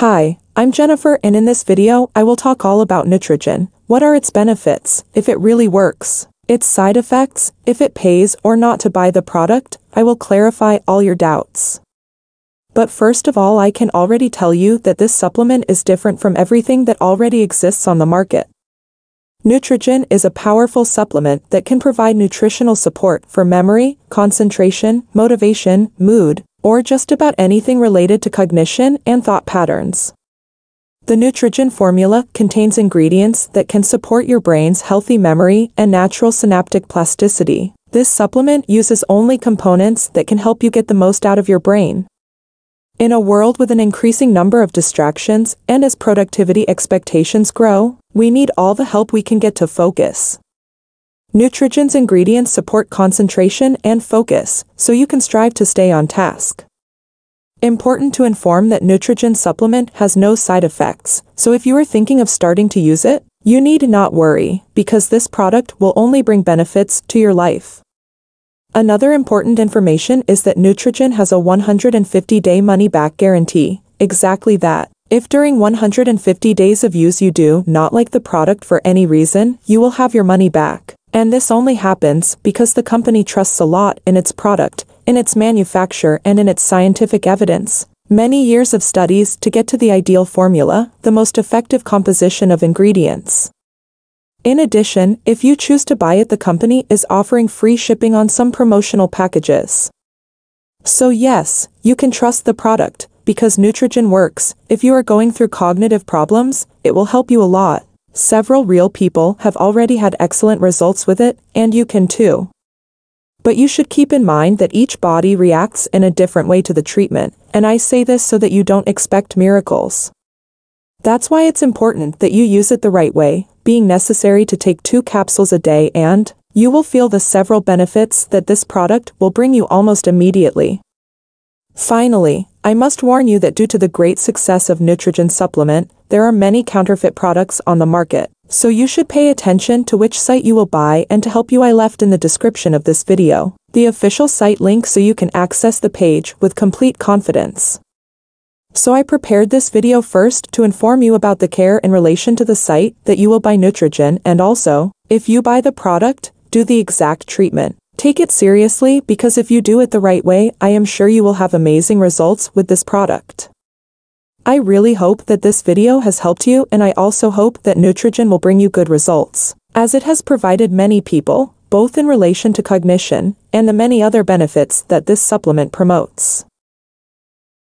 Hi, I'm Jennifer and in this video I will talk all about Nootrogen. What are its benefits, if it really works, its side effects, if it pays or not to buy the product, I will clarify all your doubts. But first of all I can already tell you that this supplement is different from everything that already exists on the market. Nootrogen is a powerful supplement that can provide nutritional support for memory, concentration, motivation, mood, or just about anything related to cognition and thought patterns. The Nootrogen formula contains ingredients that can support your brain's healthy memory and natural synaptic plasticity. This supplement uses only components that can help you get the most out of your brain. In a world with an increasing number of distractions and as productivity expectations grow, we need all the help we can get to focus. Nootrogen's ingredients support concentration and focus, so you can strive to stay on task. Important to inform that Nootrogen supplement has no side effects, so if you are thinking of starting to use it, you need not worry, because this product will only bring benefits to your life. Another important information is that Nootrogen has a 150-day money-back guarantee. Exactly that. If during 150 days of use you do not like the product for any reason, you will have your money back. And this only happens because the company trusts a lot in its product, in its manufacture and in its scientific evidence. Many years of studies to get to the ideal formula, the most effective composition of ingredients. In addition, if you choose to buy it the company is offering free shipping on some promotional packages. So yes, you can trust the product, because Nootrogen works, if you are going through cognitive problems, it will help you a lot. Several real people have already had excellent results with it, and you can too. But you should keep in mind that each body reacts in a different way to the treatment, and I say this so that you don't expect miracles. That's why it's important that you use it the right way, being necessary to take two capsules a day and, you will feel the several benefits that this product will bring you almost immediately. Finally, I must warn you that due to the great success of Nootrogen supplement, there are many counterfeit products on the market, so you should pay attention to which site you will buy and to help you I left in the description of this video, the official site link so you can access the page with complete confidence. So I prepared this video first to inform you about the care in relation to the site that you will buy Nootrogen and also, if you buy the product, do the exact treatment. Take it seriously because if you do it the right way, I am sure you will have amazing results with this product. I really hope that this video has helped you and I also hope that Nootrogen will bring you good results, as it has provided many people, both in relation to cognition and the many other benefits that this supplement promotes.